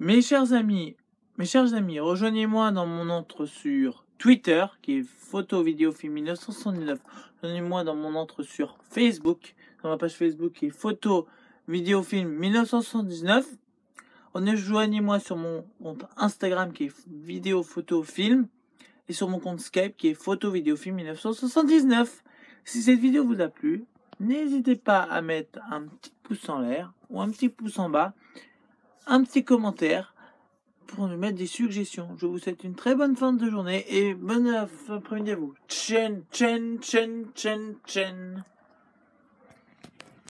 Mes chers amis, mes chers amis, rejoignez-moi dans mon entre sur Twitter, qui est photo vidéo film 1979. Rejoignez-moi dans mon entre sur Facebook, dans ma page Facebook qui est photo vidéo film 1979. Rejoignez-moi sur mon compte Instagram qui est vidéo photo film et sur mon compte Skype qui est photo vidéo film 1979. Si cette vidéo vous a plu, n'hésitez pas à mettre un petit pouce en l'air ou un petit pouce en bas, un petit commentaire pour nous mettre des suggestions. Je vous souhaite une très bonne fin de journée et bonne après-midi à vous. Chen, chen, chen, chen, chen.